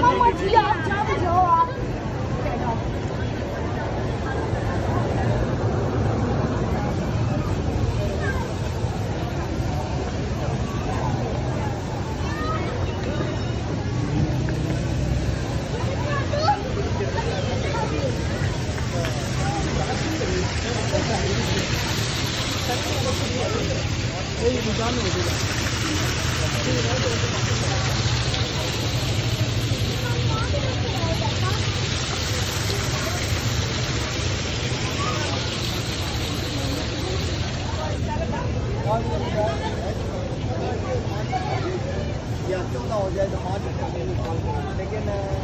妈妈讲。या चौदह हो जाए तो पाँच लेकिन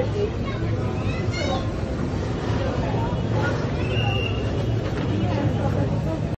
perfeito.